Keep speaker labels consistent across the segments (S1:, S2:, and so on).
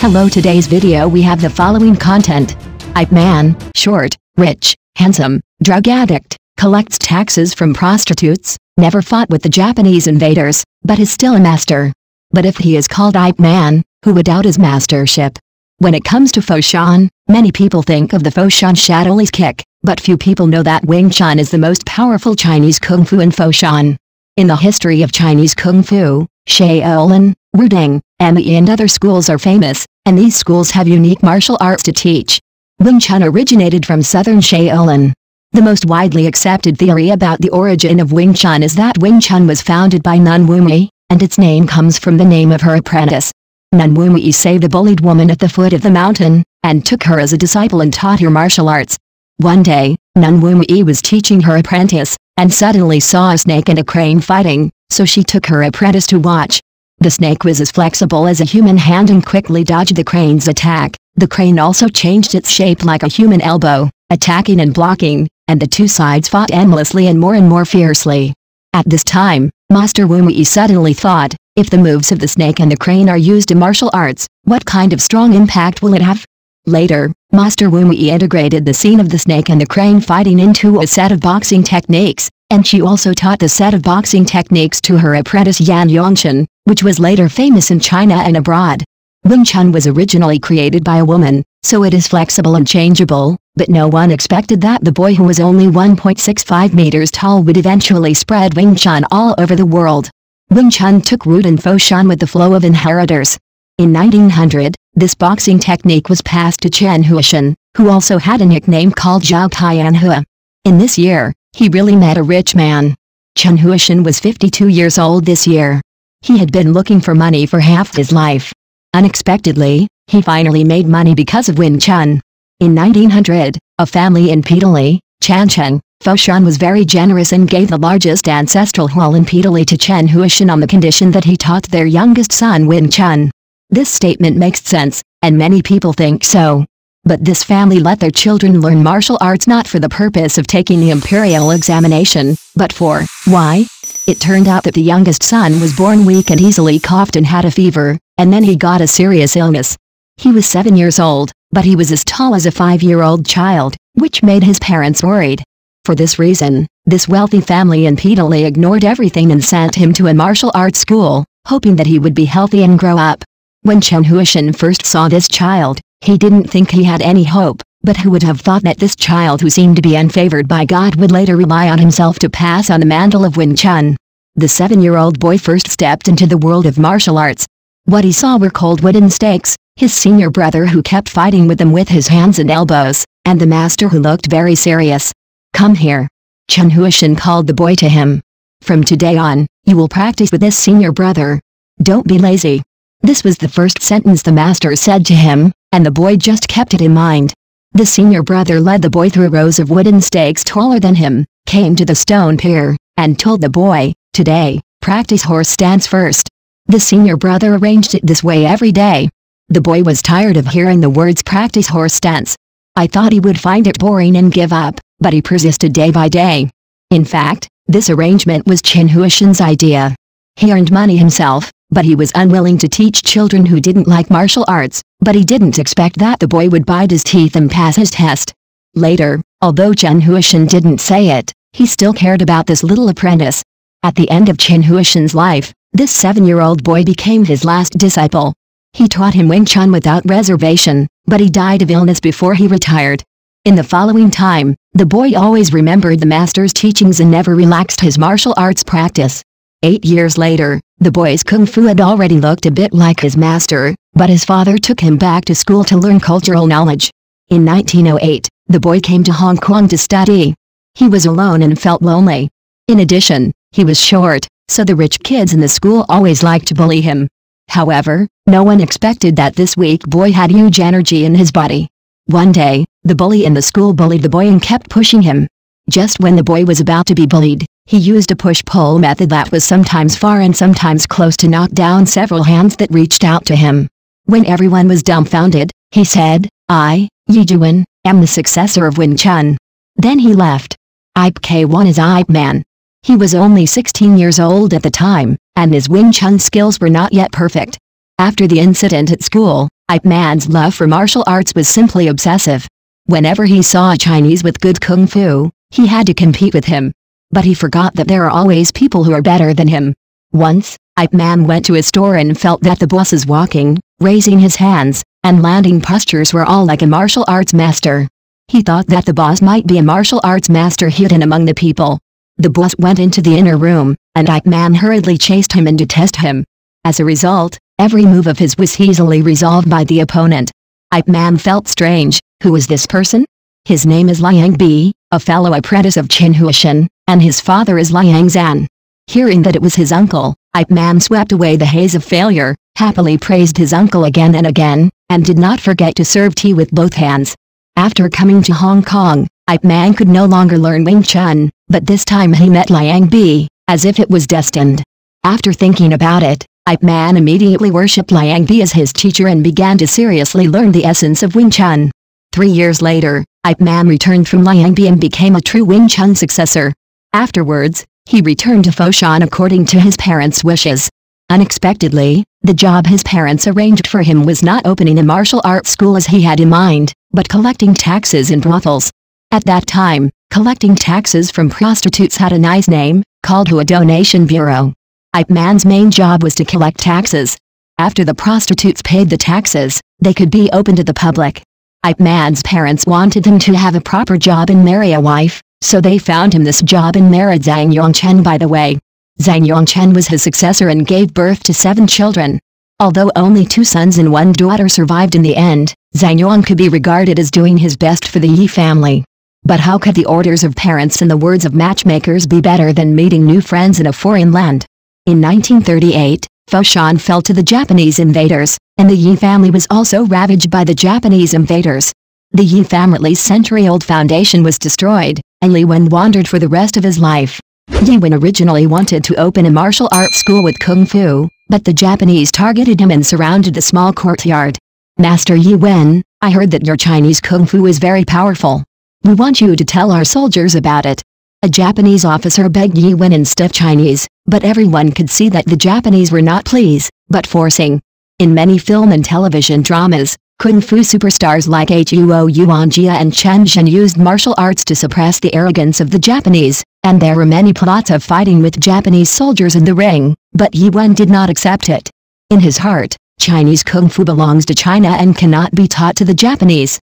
S1: Hello today's video we have the following content. Ip Man, short, rich, handsome, drug addict, collects taxes from prostitutes, never fought with the Japanese invaders, but is still a master. But if he is called Ip Man, who would doubt his mastership? When it comes to Foshan, many people think of the Foshan Shadowless kick, but few people know that Wing Chun is the most powerful Chinese Kung Fu in Foshan. In the history of Chinese Kung Fu, Shaolin, Wudang, Emei and other schools are famous, and these schools have unique martial arts to teach. Wing Chun originated from southern Shaolin. The most widely accepted theory about the origin of Wing Chun is that Wing Chun was founded by Nun Wumi, and its name comes from the name of her apprentice. Nun Wumi saved a bullied woman at the foot of the mountain, and took her as a disciple and taught her martial arts. One day, Nun Wumi was teaching her apprentice, and suddenly saw a snake and a crane fighting, so she took her apprentice to watch. The snake was as flexible as a human hand and quickly dodged the crane's attack. The crane also changed its shape like a human elbow, attacking and blocking, and the two sides fought endlessly and more and more fiercely. At this time, Master Wumi suddenly thought, if the moves of the snake and the crane are used in martial arts, what kind of strong impact will it have? Later, Master Wumi integrated the scene of the snake and the crane fighting into a set of boxing techniques, and she also taught the set of boxing techniques to her apprentice Yan Yongchen, which was later famous in China and abroad. Wing Chun was originally created by a woman, so it is flexible and changeable, but no one expected that the boy who was only 1.65 meters tall would eventually spread Wing Chun all over the world. Wing Chun took root in Foshan with the flow of inheritors. In 1900, this boxing technique was passed to Chen Huishan, who also had a nickname called Zhao Tianhua. In this year, he really met a rich man. Chen Huishan was 52 years old this year. He had been looking for money for half his life. Unexpectedly, he finally made money because of Wing Chun. In 1900, a family in Pedali, Chancheng, Foshan was very generous and gave the largest ancestral hall in Pedali to Chen Huishan on the condition that he taught their youngest son Wing Chun. This statement makes sense, and many people think so. But this family let their children learn martial arts not for the purpose of taking the imperial examination, but for, why? It turned out that the youngest son was born weak and easily coughed and had a fever, and then he got a serious illness. He was seven years old, but he was as tall as a five-year-old child, which made his parents worried. For this reason, this wealthy family in ignored everything and sent him to a martial arts school, hoping that he would be healthy and grow up. When Chen Huishan first saw this child, he didn't think he had any hope, but who would have thought that this child who seemed to be unfavored by God would later rely on himself to pass on the mantle of Wing Chun. The seven-year-old boy first stepped into the world of martial arts. What he saw were cold wooden stakes, his senior brother who kept fighting with them with his hands and elbows, and the master who looked very serious. Come here. Chen Huishan called the boy to him. From today on, you will practice with this senior brother. Don't be lazy. This was the first sentence the master said to him, and the boy just kept it in mind. The senior brother led the boy through rows of wooden stakes taller than him, came to the stone pier, and told the boy, Today, practice horse stance first. The senior brother arranged it this way every day. The boy was tired of hearing the words practice horse stance. I thought he would find it boring and give up, but he persisted day by day. In fact, this arrangement was Chen Huishan's idea. He earned money himself, but he was unwilling to teach children who didn't like martial arts, but he didn't expect that the boy would bite his teeth and pass his test. Later, although Chen Huishan didn't say it, he still cared about this little apprentice. At the end of Chen Huishan's life, this seven-year-old boy became his last disciple. He taught him Wing Chun without reservation, but he died of illness before he retired. In the following time, the boy always remembered the master's teachings and never relaxed his martial arts practice. Eight years later, the boy's kung fu had already looked a bit like his master, but his father took him back to school to learn cultural knowledge. In 1908, the boy came to Hong Kong to study. He was alone and felt lonely. In addition, he was short, so the rich kids in the school always liked to bully him. However, no one expected that this weak boy had huge energy in his body. One day, the bully in the school bullied the boy and kept pushing him. Just when the boy was about to be bullied, he used a push-pull method that was sometimes far and sometimes close to knock down several hands that reached out to him. When everyone was dumbfounded, he said, I, Yi Juan, am the successor of Wing Chun. Then he left. Ip K1 is Ip Man. He was only 16 years old at the time, and his Wing Chun skills were not yet perfect. After the incident at school, Ip Man's love for martial arts was simply obsessive. Whenever he saw a Chinese with good kung fu, he had to compete with him. But he forgot that there are always people who are better than him. Once, Ip Man went to a store and felt that the boss's walking, raising his hands, and landing postures were all like a martial arts master. He thought that the boss might be a martial arts master hidden among the people. The boss went into the inner room, and Ip Man hurriedly chased him and test him. As a result, every move of his was easily resolved by the opponent. Ip Man felt strange, who is this person? His name is Liang Bi, a fellow apprentice of Qin Huishan, and his father is Liang Zan. Hearing that it was his uncle, Ip Man swept away the haze of failure, happily praised his uncle again and again, and did not forget to serve tea with both hands. After coming to Hong Kong, Ip Man could no longer learn Wing Chun, but this time he met Liang Bi, as if it was destined. After thinking about it, Ip Man immediately worshipped Liang Bi as his teacher and began to seriously learn the essence of Wing Chun. Three years later, Ip Man returned from Liang Bi and became a true Wing Chun successor. Afterwards, he returned to Foshan according to his parents' wishes. Unexpectedly, the job his parents arranged for him was not opening a martial arts school as he had in mind, but collecting taxes in brothels. At that time, collecting taxes from prostitutes had a nice name, called Hua Donation Bureau. Ip Man's main job was to collect taxes. After the prostitutes paid the taxes, they could be open to the public. Ip Man's parents wanted him to have a proper job and marry a wife, so they found him this job and married Zhang Yongchen by the way. Zhang Yongchen was his successor and gave birth to seven children. Although only two sons and one daughter survived in the end, Zhang Yong could be regarded as doing his best for the Yi family. But how could the orders of parents and the words of matchmakers be better than meeting new friends in a foreign land? In 1938, Foshan fell to the Japanese invaders, and the Yi family was also ravaged by the Japanese invaders. The Yi family's century-old foundation was destroyed, and Li Wen wandered for the rest of his life. Yi Wen originally wanted to open a martial arts school with Kung Fu, but the Japanese targeted him and surrounded the small courtyard. Master Yi Wen, I heard that your Chinese Kung Fu is very powerful. We want you to tell our soldiers about it. A Japanese officer begged Yi Wen in stiff Chinese, but everyone could see that the Japanese were not pleased, but forcing. In many film and television dramas, Kung Fu superstars like Huo Yuanjia and Chen Zhen used martial arts to suppress the arrogance of the Japanese, and there were many plots of fighting with Japanese soldiers in the ring, but Yi Wen did not accept it. In his heart, Chinese Kung Fu belongs to China and cannot be taught to the Japanese.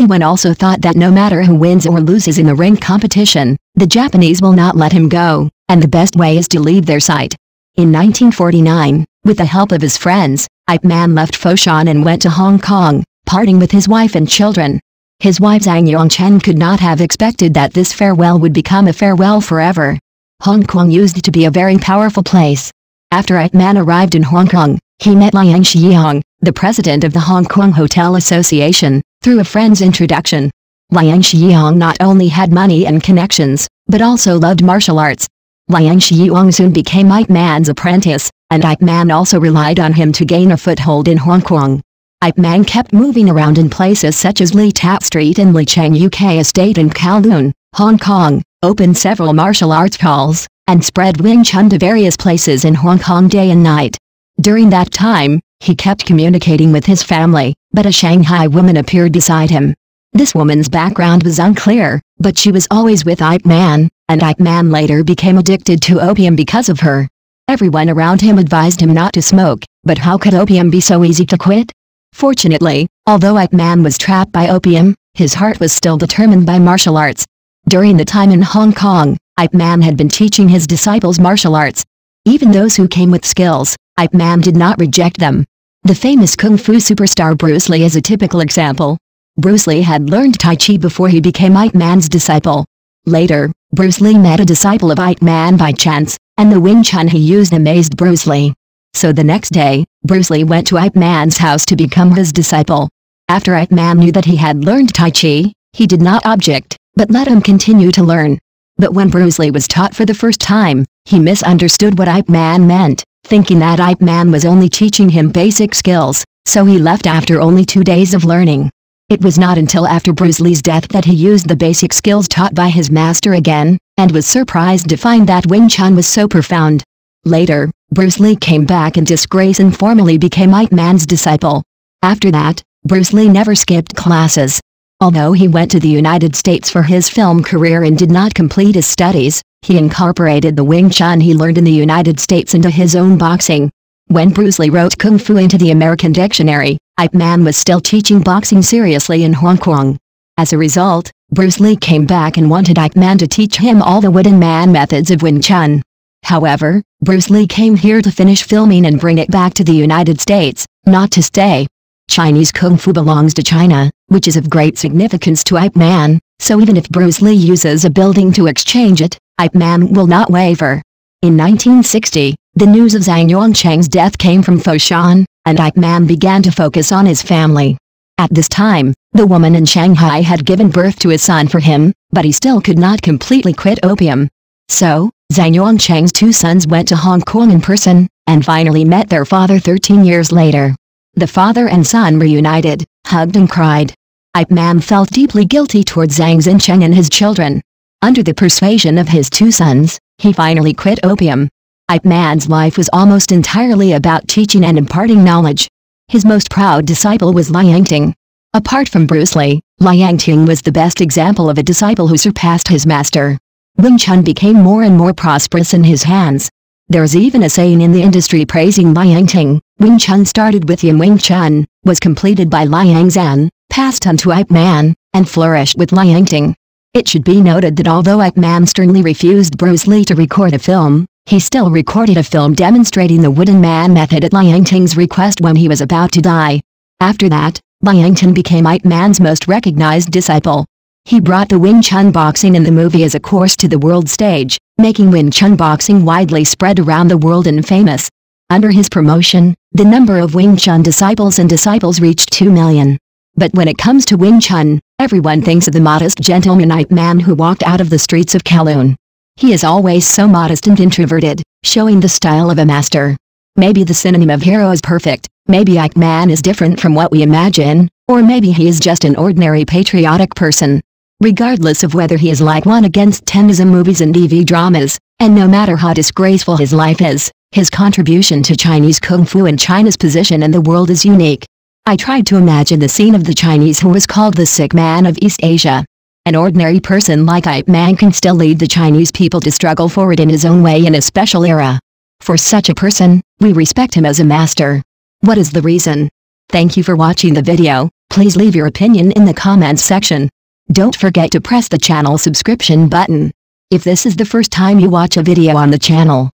S1: Wen also thought that no matter who wins or loses in the ring competition, the Japanese will not let him go, and the best way is to leave their sight. In 1949, with the help of his friends, Ip Man left Foshan and went to Hong Kong, parting with his wife and children. His wife Zhang Yongchen could not have expected that this farewell would become a farewell forever. Hong Kong used to be a very powerful place. After Ip Man arrived in Hong Kong, he met Liang Xiong, the president of the Hong Kong Hotel Association, through a friend's introduction. Liang Xiong not only had money and connections, but also loved martial arts. Liang Xiong soon became Ip Man's apprentice, and Ip Man also relied on him to gain a foothold in Hong Kong. Ip Man kept moving around in places such as Lee Tap Street and Lei Cheng Uk Estate in Kowloon, Hong Kong, opened several martial arts halls, and spread Wing Chun to various places in Hong Kong day and night. During that time, he kept communicating with his family, but a Shanghai woman appeared beside him. This woman's background was unclear, but she was always with Ip Man, and Ip Man later became addicted to opium because of her. Everyone around him advised him not to smoke, but how could opium be so easy to quit? Fortunately, although Ip Man was trapped by opium, his heart was still determined by martial arts. During the time in Hong Kong, Ip Man had been teaching his disciples martial arts. Even those who came with skills, Ip Man did not reject them. The famous kung fu superstar Bruce Lee is a typical example. Bruce Lee had learned Tai Chi before he became Ip Man's disciple. Later, Bruce Lee met a disciple of Ip Man by chance, and the Wing Chun he used amazed Bruce Lee. So the next day, Bruce Lee went to Ip Man's house to become his disciple. After Ip Man knew that he had learned Tai Chi, he did not object, but let him continue to learn. But when Bruce Lee was taught for the first time, he misunderstood what Ip Man meant, thinking that Ip Man was only teaching him basic skills, so he left after only two days of learning. It was not until after Bruce Lee's death that he used the basic skills taught by his master again, and was surprised to find that Wing Chun was so profound. Later, Bruce Lee came back in disgrace and formally became Ip Man's disciple. After that, Bruce Lee never skipped classes. Although he went to the United States for his film career and did not complete his studies, he incorporated the Wing Chun he learned in the United States into his own boxing. When Bruce Lee wrote Kung Fu into the American dictionary, Ip Man was still teaching boxing seriously in Hong Kong. As a result, Bruce Lee came back and wanted Ip Man to teach him all the Wooden Man methods of Wing Chun. However, Bruce Lee came here to finish filming and bring it back to the United States, not to stay. Chinese Kung Fu belongs to China, which is of great significance to Ip Man, so even if Bruce Lee uses a building to exchange it, Ip Man will not waver. In 1960, the news of Zhang Yuancheng's death came from Foshan, and Ip Man began to focus on his family. At this time, the woman in Shanghai had given birth to a son for him, but he still could not completely quit opium. So, Zhang Yuancheng's two sons went to Hong Kong in person, and finally met their father 13 years later. The father and son reunited, hugged and cried. Ip Man felt deeply guilty towards Zhang Xincheng and his children. Under the persuasion of his two sons, he finally quit opium. Ip Man's life was almost entirely about teaching and imparting knowledge. His most proud disciple was Liang Ting. Apart from Bruce Lee, Liang Ting was the best example of a disciple who surpassed his master. Wing Chun became more and more prosperous in his hands, there's even a saying in the industry praising Liang Ting, Wing Chun started with Yim Wing Chun, was completed by Liang Zan, passed on to Ip Man, and flourished with Liang Ting. It should be noted that although Ip Man sternly refused Bruce Lee to record a film, he still recorded a film demonstrating the Wooden Man method at Liang Ting's request when he was about to die. After that, Liang Ting became Ip Man's most recognized disciple. He brought the Wing Chun boxing in the movie as a course to the world stage, making Wing Chun boxing widely spread around the world and famous. Under his promotion, the number of Wing Chun disciples and disciples reached 2 million. But when it comes to Wing Chun, everyone thinks of the modest gentleman-like man who walked out of the streets of Kowloon. He is always so modest and introverted, showing the style of a master. Maybe the synonym of hero is perfect, maybe Ip Man is different from what we imagine, or maybe he is just an ordinary patriotic person, regardless of whether he is like one against tenism movies and TV dramas, and no matter how disgraceful his life is, his contribution to Chinese Kung Fu and China's position in the world is unique. I tried to imagine the scene of the Chinese who was called the sick man of East Asia. An ordinary person like Ip Man can still lead the Chinese people to struggle forward in his own way in a special era. For such a person, we respect him as a master. What is the reason? Thank you for watching the video, please leave your opinion in the comments section. Don't forget to press the channel subscription button. If this is the first time you watch a video on the channel,